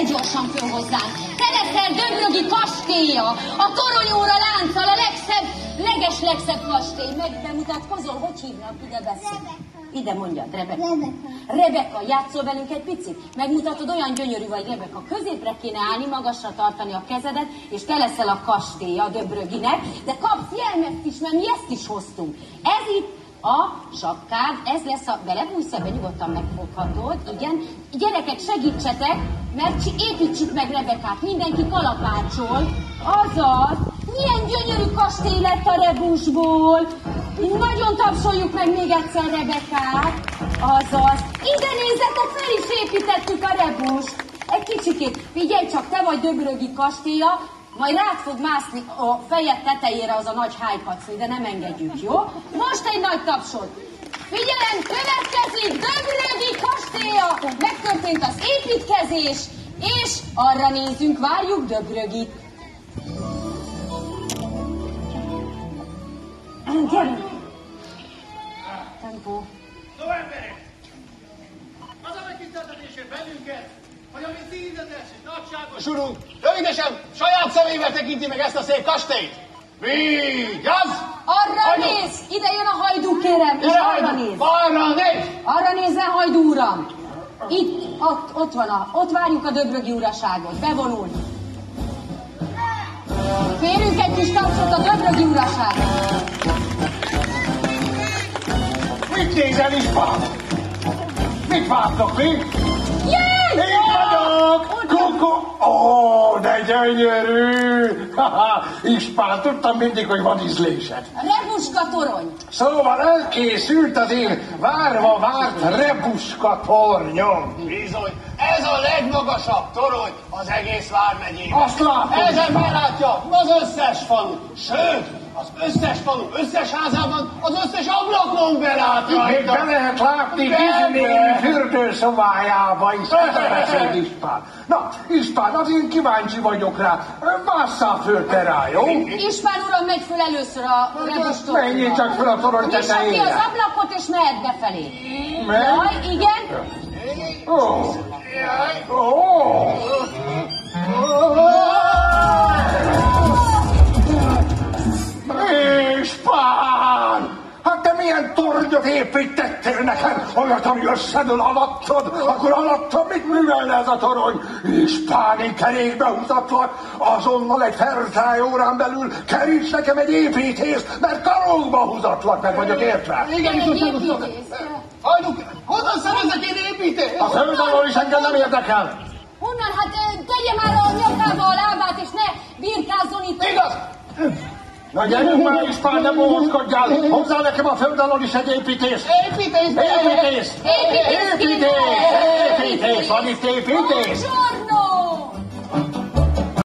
Gyere gyorsan föl hozzánk! Te leszel Döbrögi kastélya, a toronyóra lánccal, a legszebb, leges legszebb kastély. Meg bemutatkozol, hogy hívnak ide beszél? Ide mondjad, Rebeka. Rebeka. Rebeka, játszol velünk egy picit? Megmutatod, olyan gyönyörű vagy, Rebeka. Középre kéne állni, magasra tartani a kezedet, és te leszel a kastély a Döbröginek, de kapsz jelmezt is, mert mi ezt is hoztunk. Ez itt a sapkád, ez lesz a... Belebújsz ebbe, nyugodtan megfoghatod, igen. Gyerekek, segítsetek, mert építsük meg Rebekát, mindenki kalapácsol. Azaz, milyen gyönyörű kastély lett a rebusból. Nagyon tapsoljuk meg még egyszer Rebekát. Azaz, ide nézzetek, fel is építettük a rebust. Egy kicsikét, figyelj csak, te vagy Döbrögi kastélya, majd rád fog mászni a fejed tetejére az a nagy hájkacni, de nem engedjük, jó? Most egy nagy tapsot. Figyelem, következik Döbrögi kastélya! Megtörtént az építkezés, és arra nézünk, várjuk Döbrögit. Gyere! Tempó. No emberek! Az a megtiszteltetésért bennünket, hogy a mi tízedes és nagyságos urunk rövidesen saját szemével tekinti meg ezt a szép kastélyt. Vigyázz! Arra Hajdú! néz! Ide jön a hajdú, kérem, és Gyere, arra hajdú! néz! Arra néz! Arra nézzen, hajdú uram! Itt, ott, ott van a, ott várjuk a döbrögi uraságot, bevonul. Kérünk egy kis tapsot a döbrögi uraságot. Mit nézel is? Mit vártok még? Jaj! Gyönyörű! Haha, Ispán, tudtam mindig, hogy van ízlésed. Rebuska torony. Szóval elkészült az én várva várt rebuska tornyom. Bizony, ez a legmagasabb torony az egész vármegyében. Azt látom. Ezen belátja az összes falu, sőt, az összes falu összes házában az összes ablakon belát Még be lehet látni Disney fürdőszobájába is. Beszéd Ispán. Na, Ispán, az én kíváncsi vagyok rá. Másszál föl te rá, jó? Ispán uram megy föl először a rebus toronyra. Menjél csak föl a torony Nyissa ki az tetejére. ablakot, és mehet befelé. Megy? Jaj, igen. Ó, ó. Tornyot építettél nekem? Olyat, ami összedől alattad, akkor alattam mit művelne ez a torony? Ispán, én kerékbe húzatlak, azonnal egy fertály órán belül keríts nekem egy építést, mert karokba húzatlak, meg vagyok értve. Igen, építész. Hajduk, honnan szerezek én építést? A földalól is engem nem érdekel. Honnan? Hát ö, tegye már a nyakába a lábát, és ne birkázzon itt. Igaz? Na gyerünk már, Ispán, ne bohózkodjál! Hozzá nekem a föld alól is egy építés! Építés! Építés! Építés! Építés! Építés! Van itt építés? Bonjour!